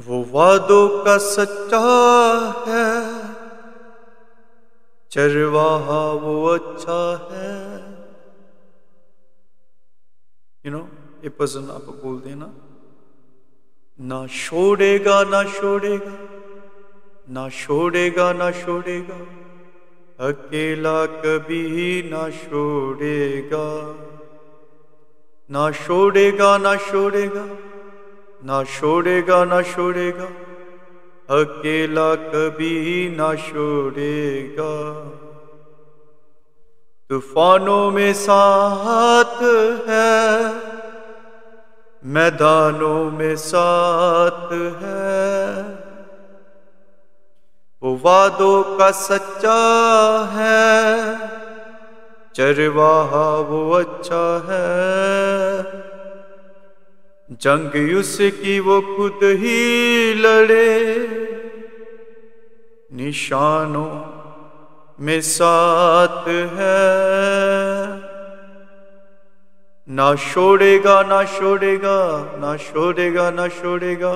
वो वादों का सच्चा है। चरवाहा वो अच्छा है। यू नो ये पर्सन आप बोल देना, ना छोड़ेगा ना छोड़ेगा ना छोड़ेगा ना छोड़ेगा, अकेला कभी ही ना छोड़ेगा ना छोड़ेगा ना छोड़ेगा। ना छोड़ेगा ना छोड़ेगा। अकेला कभी ना छोड़ेगा। तूफानों में साथ है, मैदानों में साथ है। वो वादों का सच्चा है, चरवाहा वो अच्छा है। जंग उसकी वो खुद ही लड़े। निशानों में साथ है। ना छोड़ेगा ना छोड़ेगा ना छोड़ेगा ना छोड़ेगा।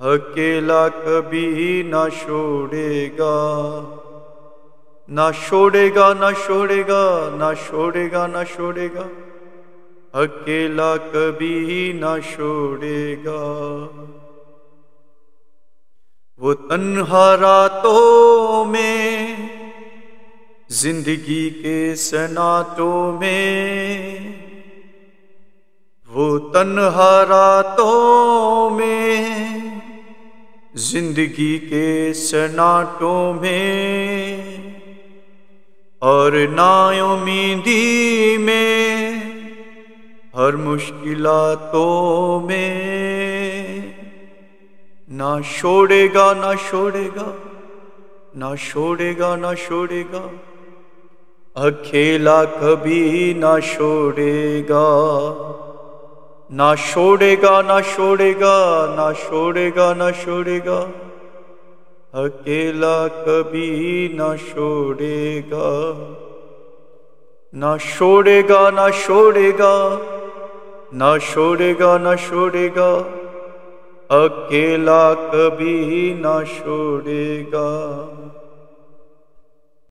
अकेला कभी ना छोड़ेगा। ना छोड़ेगा ना छोड़ेगा ना छोड़ेगा ना छोड़ेगा। अकेला कभी ना छोड़ेगा। वो तन्हा रातों में, ज़िंदगी के सनातों में, वो तन्हा रातों में, ज़िंदगी के सनाटों में, और नायोमीदी में हर मुश्किलातों में ना छोड़ेगा ना छोड़ेगा ना छोड़ेगा ना छोड़ेगा अकेला कभी ना छोड़ेगा ना छोड़ेगा ना छोड़ेगा ना छोड़ेगा ना छोड़ेगा अकेला कभी ना छोड़ेगा ना छोड़ेगा ना छोड़ेगा ना छोड़ेगा ना छोड़ेगा अकेला कभी ना छोड़ेगा